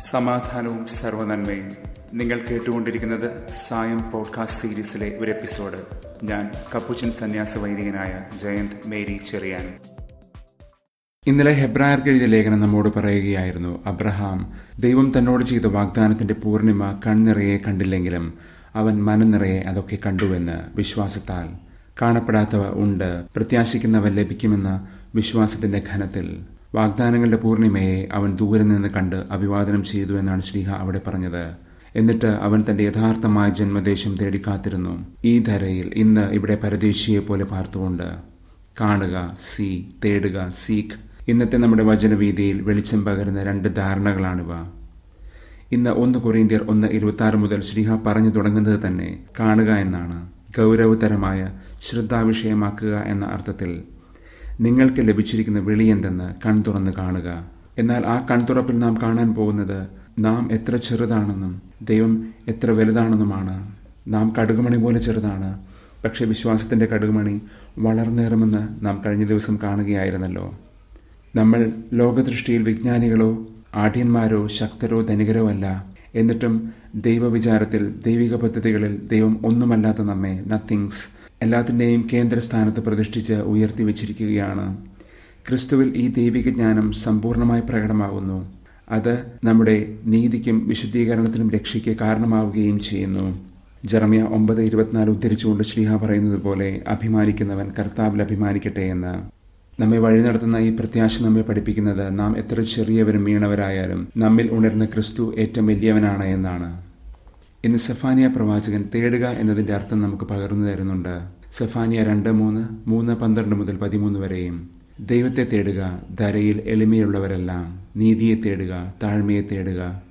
സമാധാനവും സർവനന്മയും നിങ്ങൾ കേട്ടുകൊണ്ടിരിക്കുന്നത് സായം പോഡ്കാസ്റ്റ് സീരീസിലെ ഒരു എപ്പിസോഡ് ഞാൻ കപ്പുച്ചൻ സന്യാസ വൈദികനായ ജയന്ത് മേരി ചെറിയാൻ. ഇന്നലെ ഹെബ്രായർക്ക് എഴുതിയ ലേഖനം നമ്മോട് പറയുകയായിരുന്നു അബ്രഹാം ദൈവം തന്നോട് ചെയ്ത വാഗ്ദാനത്തിന്റെ പൂർണിമ കൺനിറയെ കണ്ടില്ലെങ്കിലും അവൻ മനനിറയെ അതൊക്കെ കണ്ടുവെന്ന് വിശ്വാസത്താൽ. കാണപ്പെടാത്തവ ഉണ്ട് പ്രത്യാശിക്കുന്നവ ലഭിക്കുമെന്ന വിശ്വാസത്തിന്റെ ഘനത്തിൽ. വാഗ്ദാനങ്ങളുടെ പൂർണിമയെ അവൻ ദൂരെ നിന്ന് കണ്ട് അഭിവാദനം ചെയ്തു എന്നാണ് ശ്രീഹ അവിടെ പറഞ്ഞത്. എന്നിട്ട് അവൻ തന്റെ യഥാർത്ഥമായ ജന്മദേശം തേടിക്കാത്തിരുന്നു. ഈ ധരയിൽ ഇന്ന് ഇവിടെ പരദേശിയെ പോലെ പാർത്തുകൊണ്ട് കാണുക സി തേടുക സീഖ്. ഇന്നത്തെ നമ്മുടെ വചനവീതിയിൽ വെളിച്ചം പകരുന്ന രണ്ട് ധാരണകളാണിവ. ഇന്ന് ഒന്ന് കൊറീന്ത്യർ ഒന്ന് ഇരുപത്തി മുതൽ ശ്രീഹ പറഞ്ഞു തുടങ്ങുന്നത് തന്നെ കാണുക എന്നാണ്. ഗൗരവതരമായ ശ്രദ്ധാവിഷയമാക്കുക എന്ന അർത്ഥത്തിൽ നിങ്ങൾക്ക് ലഭിച്ചിരിക്കുന്ന വിളി എന്തെന്ന് കൺതുറന്ന് കാണുക. എന്നാൽ ആ കൺതുറപ്പിൽ നാം കാണാൻ പോകുന്നത് നാം എത്ര ചെറുതാണെന്നും ദൈവം എത്ര വലുതാണെന്നുമാണ്. നാം കടുകുമണി പോലെ ചെറുതാണ് പക്ഷെ വിശ്വാസത്തിന്റെ കടുകുമണി വളർന്നേറുമെന്ന് നാം കഴിഞ്ഞ ദിവസം കാണുകയായിരുന്നല്ലോ. നമ്മൾ ലോകദൃഷ്ടിയിൽ വിജ്ഞാനികളോ ആഢ്യന്മാരോ ശക്തരോ ധനികരോ അല്ല. എന്നിട്ടും ദൈവവിചാരത്തിൽ ദൈവിക പദ്ധതികളിൽ ദൈവം ഒന്നുമല്ലാത്ത നമ്മെ നത്തിങ്സ് എല്ലാത്തിന്റെയും കേന്ദ്രസ്ഥാനത്ത് പ്രതിഷ്ഠിച്ച് ഉയർത്തി വച്ചിരിക്കുകയാണ്. ക്രിസ്തുവിൽ ഈ ദൈവിക ജ്ഞാനം സമ്പൂർണമായി പ്രകടമാകുന്നു. അത് നമ്മുടെ നീതിക്കും വിശുദ്ധീകരണത്തിനും രക്ഷയ്ക്ക് കാരണമാവുകയും ചെയ്യുന്നു. ജർമിയ ഒമ്പത് ഇരുപത്തിനാല് ഉദ്ധരിച്ചുകൊണ്ട് ശ്രീഹ പറയുന്നത് പോലെ അഭിമാനിക്കുന്നവൻ കർത്താവിൽ അഭിമാനിക്കട്ടെ എന്ന്. നമ്മെ വഴി നടത്തുന്ന ഈ പ്രത്യാശ നമ്മെ പഠിപ്പിക്കുന്നത് നാം എത്ര ചെറിയവരും വീണവരായാലും നമ്മിൽ ഉണരുന്ന ക്രിസ്തു ഏറ്റവും വലിയവനാണ് എന്നാണ്. ഇന്ന് സെഫാനിയ പ്രവാചകൻ തേടുക എന്നതിന്റെ അർത്ഥം നമുക്ക് പകർന്നു തരുന്നുണ്ട്. സെഫാനിയ രണ്ട് മൂന്ന് മൂന്ന് പന്ത്രണ്ട് മുതൽ പതിമൂന്ന് വരെയും ദൈവത്തെ തേടുക ധരയിൽ എളിമയുള്ളവരെല്ലാം നീതിയെ തേടുക താഴ്മയെ തേടുക.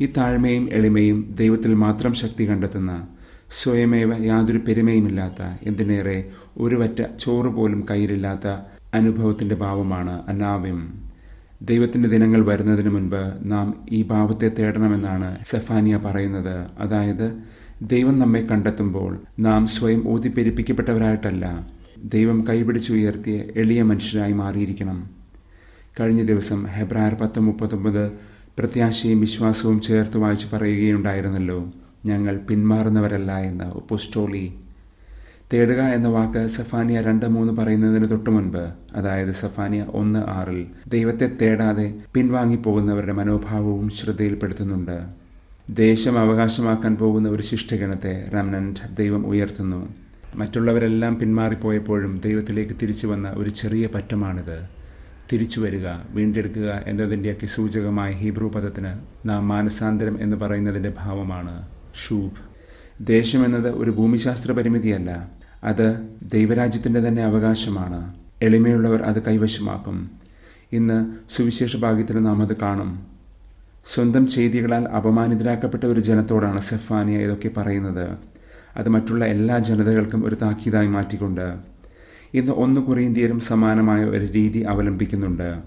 ഈ താഴ്മയും എളിമയും ദൈവത്തിൽ മാത്രം ശക്തി കണ്ടെത്തുന്ന സ്വയമേവ യാതൊരു പെരുമയുമില്ലാത്ത എന്തിനേറെ ഒരു വറ്റ ചോറ് പോലും കയ്യിലില്ലാത്ത അനുഭവത്തിന്റെ ഭാവമാണ് അനാവ്യം. ദൈവത്തിന്റെ ദിനങ്ങൾ വരുന്നതിന് മുൻപ് നാം ഈ ഭാവത്തെ തേടണമെന്നാണ് സെഫാനിയ പറയുന്നത്. അതായത് ദൈവം നമ്മെ കണ്ടെത്തുമ്പോൾ നാം സ്വയം ഊതിപ്പെരിപ്പിക്കപ്പെട്ടവരായിട്ടല്ല ദൈവം കൈപിടിച്ചുയർത്തിയ എളിയ മനുഷ്യരായി മാറിയിരിക്കണം. കഴിഞ്ഞ ദിവസം ഹെബ്രായർ പത്ത് മുപ്പത്തൊമ്പത് പ്രത്യാശയും വിശ്വാസവും ചേർത്ത് വായിച്ച് പറയുകയുണ്ടായിരുന്നല്ലോ ഞങ്ങൾ പിന്മാറുന്നവരല്ല എന്ന് ഒപ്പോസ്റ്റോളി തേടുക എന്ന വാക്ക് സഫാനിയ രണ്ട് മൂന്ന് പറയുന്നതിന് തൊട്ടു മുൻപ് അതായത് സഫാനിയ ഒന്ന് ആറിൽ ദൈവത്തെ തേടാതെ പിൻവാങ്ങിപ്പോകുന്നവരുടെ മനോഭാവവും ശ്രദ്ധയിൽപ്പെടുത്തുന്നുണ്ട്. ദേശം അവകാശമാക്കാൻ പോകുന്ന ഒരു ശിഷ്ടഗണത്തെ റംനന്റ് ദൈവം ഉയർത്തുന്നു. മറ്റുള്ളവരെല്ലാം പിന്മാറിപ്പോയപ്പോഴും ദൈവത്തിലേക്ക് തിരിച്ചു വന്ന ഒരു ചെറിയ പറ്റമാണിത്. തിരിച്ചു വരിക വീണ്ടെടുക്കുക എന്നതിന്റെയൊക്കെ സൂചകമായ ഹീബ്രു പദത്തിന് നാം മാനസാന്തരം എന്ന് പറയുന്നതിന്റെ ഭാവമാണ് ഷൂബ് ദേശമെന്നത് ഒരു ഭൂമിശാസ്ത്ര പരിമിതിയല്ല അത് ദൈവരാജ്യത്തിന്റെ തന്നെ അവകാശമാണ്. എളിമയുള്ളവർ അത് കൈവശമാക്കും. ഇന്ന് സുവിശേഷ ഭാഗ്യത്തിൽ നാം അത് കാണും. സ്വന്തം ചെയ്തികളാൽ അപമാനിതരാക്കപ്പെട്ട ഒരു ജനത്തോടാണ് സെഫാനിയ ഇതൊക്കെ പറയുന്നത്. അത് മറ്റുള്ള എല്ലാ ജനതകൾക്കും ഒരു താക്കീതായി മാറ്റിക്കൊണ്ട്. ഇന്ന് ഒന്ന് കുറേന്ത്യരും സമാനമായ ഒരു രീതി അവലംബിക്കുന്നുണ്ട്.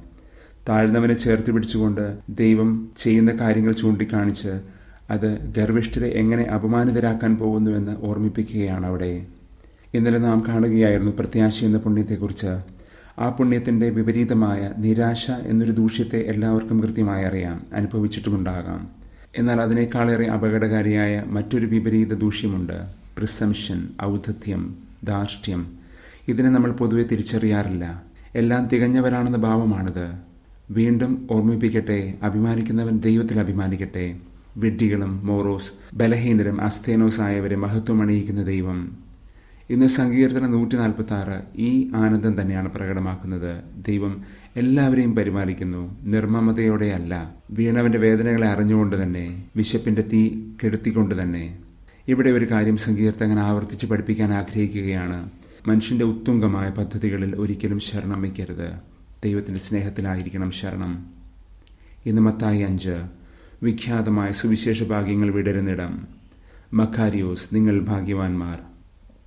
താഴ്ന്നവനെ ചേർത്ത് പിടിച്ചുകൊണ്ട് ദൈവം ചെയ്യുന്ന കാര്യങ്ങൾ ചൂണ്ടിക്കാണിച്ച് അത് ഗർവിഷ്ഠരെ എങ്ങനെ അപമാനിതരാക്കാൻ പോകുന്നുവെന്ന് ഓർമ്മിപ്പിക്കുകയാണ് അവിടെ. ഇന്നലെ നാം കാണുകയായിരുന്നു പ്രത്യാശ എന്ന പുണ്യത്തെക്കുറിച്ച്. ആ പുണ്യത്തിന്റെ വിപരീതമായ നിരാശ എന്നൊരു ദൂഷ്യത്തെ എല്ലാവർക്കും കൃത്യമായി അറിയാം അനുഭവിച്ചിട്ടുമുണ്ടാകാം. എന്നാൽ അതിനേക്കാളേറെ അപകടകാരിയായ മറ്റൊരു വിപരീത ദൂഷ്യമുണ്ട് പ്രിസംഷൻ ഔദ്ധത്യം ധാർഷ്ട്യം. ഇതിനെ നമ്മൾ പൊതുവെ തിരിച്ചറിയാറില്ല. എല്ലാം തികഞ്ഞവരാണെന്ന ഭാവമാണിത്. വീണ്ടും ഓർമ്മിപ്പിക്കട്ടെ അഭിമാനിക്കുന്നവൻ ദൈവത്തിൽ അഭിമാനിക്കട്ടെ. വിഡ്ഢികളും മോറോസ് ബലഹീനരും ആയവരെ മഹത്വമണിയിക്കുന്ന ദൈവം. ഇന്ന് സങ്കീർത്തന നൂറ്റി നാൽപ്പത്തി ആറ് ഈ ആനന്ദം തന്നെയാണ് പ്രകടമാക്കുന്നത്. ദൈവം എല്ലാവരെയും പരിപാലിക്കുന്നു. നിർമ്മമതയോടെയല്ല വീണവന്റെ വേദനകളെ അറിഞ്ഞുകൊണ്ട് തന്നെ വിശപ്പിന്റെ തീ കെടുത്തിക്കൊണ്ട് തന്നെ. ഇവിടെ ഒരു കാര്യം സങ്കീർത്തകൻ ആവർത്തിച്ച് പഠിപ്പിക്കാൻ ആഗ്രഹിക്കുകയാണ്. മനുഷ്യന്റെ ഉത്തുംഗമായ പദ്ധതികളിൽ ഒരിക്കലും ശരണം വയ്ക്കരുത്. ദൈവത്തിന്റെ സ്നേഹത്തിലായിരിക്കണം ശരണം. ഇന്ന് മത്തായി അഞ്ച് വിഖ്യാതമായ സുവിശേഷ ഭാഗ്യങ്ങൾ വിടരുന്നിടം. മക്കാരിയോസ് നിങ്ങൾ ഭാഗ്യവാന്മാർ.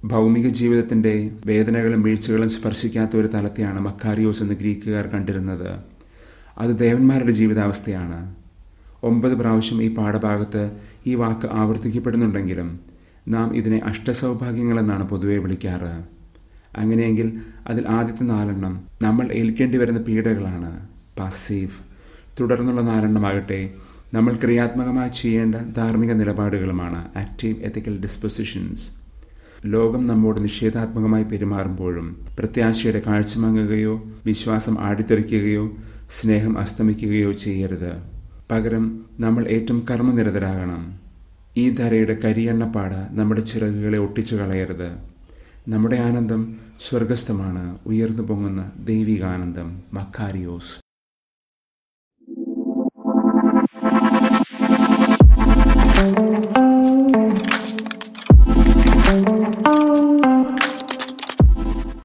ഭൗമിക ജീവിതത്തിന്റെ വേദനകളും വീഴ്ചകളും സ്പർശിക്കാത്ത ഒരു തലത്തെയാണ് മക്കാരിയോസ് എന്ന് ഗ്രീക്കുകാർ കണ്ടിരുന്നത്. അത് ദേവന്മാരുടെ ജീവിതാവസ്ഥയാണ്. ഒമ്പത് പ്രാവശ്യം ഈ പാഠഭാഗത്ത് ഈ വാക്ക് ആവർത്തിക്കപ്പെടുന്നുണ്ടെങ്കിലും നാം ഇതിനെ അഷ്ടസൗഭാഗ്യങ്ങളെന്നാണ് പൊതുവെ വിളിക്കാറ്. അങ്ങനെയെങ്കിൽ അതിൽ ആദ്യത്തെ നാലെണ്ണം നമ്മൾ ഏൽക്കേണ്ടി വരുന്ന പീഡകളാണ്. പാസീവ് തുടർന്നുള്ള നാലെണ്ണമാകട്ടെ നമ്മൾ ക്രിയാത്മകമായി ചെയ്യേണ്ട ധാർമ്മിക നിലപാടുകളുമാണ്. ആക്റ്റീവ് എത്തിക്കൽ ഡിസ്പൊസിഷൻസ് ലോകം നമ്മോട് നിഷേധാത്മകമായി പെരുമാറുമ്പോഴും പ്രത്യാശയുടെ കാഴ്ചമങ്ങുകയോ വിശ്വാസം ആടിത്തെറിക്കുകയോ സ്നേഹം അസ്തമിക്കുകയോ ചെയ്യരുത്. പകരം നമ്മൾ ഏറ്റവും കർമ്മനിരതരാകണം. ഈ ധരയുടെ കരിയെണ്ണപ്പാട് നമ്മുടെ ചിറകുകളെ ഒട്ടിച്ചു കളയരുത്. നമ്മുടെ ആനന്ദം സ്വർഗസ്ഥമാണ്. ഉയർന്നു പൊങ്ങുന്ന ദൈവികാനന്ദം. മക്കാരിയോസ്